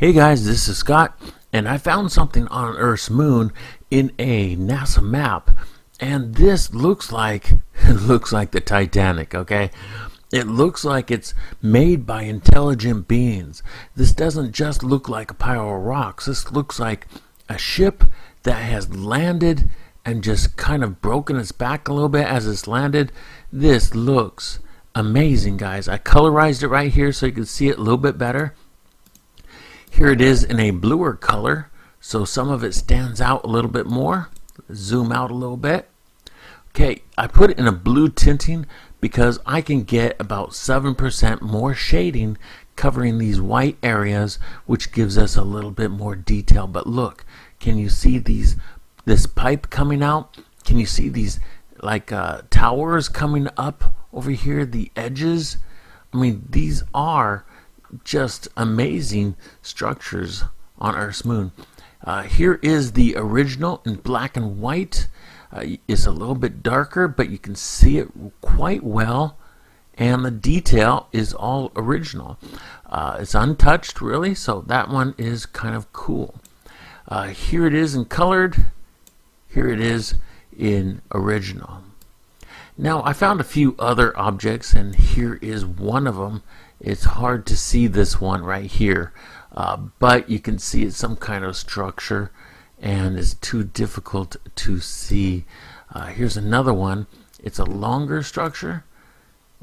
Hey guys, this is Scott, and I found something on Earth's moon in a NASA map, and this looks like it looks like the Titanic, okay? It looks like it's made by intelligent beings. This doesn't just look like a pile of rocks. This looks like a ship that has landed and just kind of broken its back a little bit as it's landed. This looks amazing, guys. I colorized it right here so you can see it a little bit better. Here it is in a bluer color, so some of it stands out a little bit more. Zoom out a little bit. Okay, I put it in a blue tinting because I can get about 7% more shading covering these white areas, which gives us a little bit more detail. But look, can you see these this pipe coming out? Can you see these like uh, towers coming up over here, the edges? I mean, these are just amazing structures on Earth's moon. Uh, here is the original in black and white. Uh, it's a little bit darker, but you can see it quite well. And the detail is all original. Uh, it's untouched, really, so that one is kind of cool. Uh, here it is in colored. Here it is in original. Now, I found a few other objects, and here is one of them. It's hard to see this one right here, uh, but you can see it's some kind of structure and it's too difficult to see. Uh, here's another one. It's a longer structure.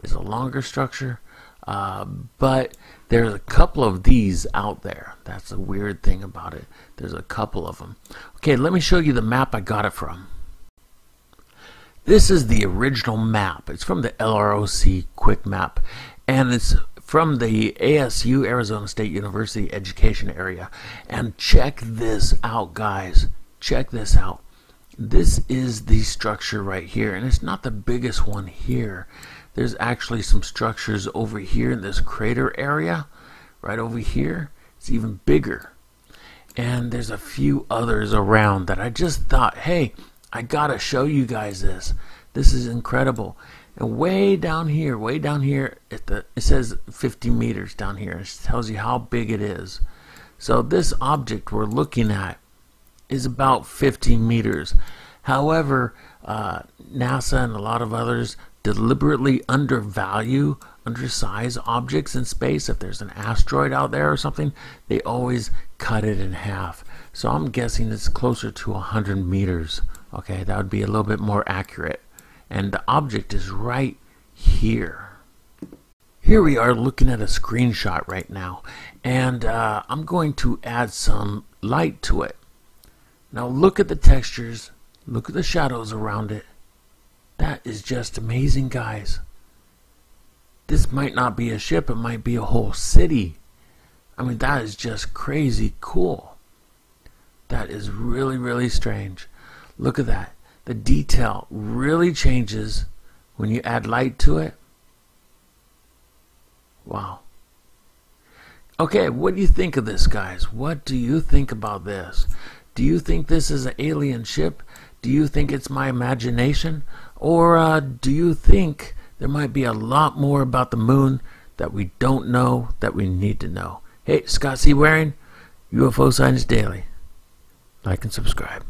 It's a longer structure, uh, but there's a couple of these out there. That's a weird thing about it. There's a couple of them. Okay, let me show you the map I got it from. This is the original map. It's from the LROC Quick Map, and it's from the ASU, Arizona State University Education Area. And check this out, guys. Check this out. This is the structure right here, and it's not the biggest one here. There's actually some structures over here in this crater area, right over here. It's even bigger. And there's a few others around that I just thought, hey, I gotta show you guys this. This is incredible. And way down here, way down here, the, it says 50 meters down here. It tells you how big it is. So this object we're looking at is about 50 meters. However, uh, NASA and a lot of others deliberately undervalue, undersize objects in space. If there's an asteroid out there or something, they always cut it in half. So I'm guessing it's closer to 100 meters. Okay, that would be a little bit more accurate and the object is right here. Here we are looking at a screenshot right now and uh, I'm going to add some light to it. Now look at the textures, look at the shadows around it. That is just amazing guys. This might not be a ship, it might be a whole city. I mean that is just crazy cool. That is really really strange. Look at that the detail really changes when you add light to it. Wow. Okay, what do you think of this, guys? What do you think about this? Do you think this is an alien ship? Do you think it's my imagination? Or uh, do you think there might be a lot more about the moon that we don't know that we need to know? Hey, Scott C. Waring, UFO Sightings Daily. Like and subscribe.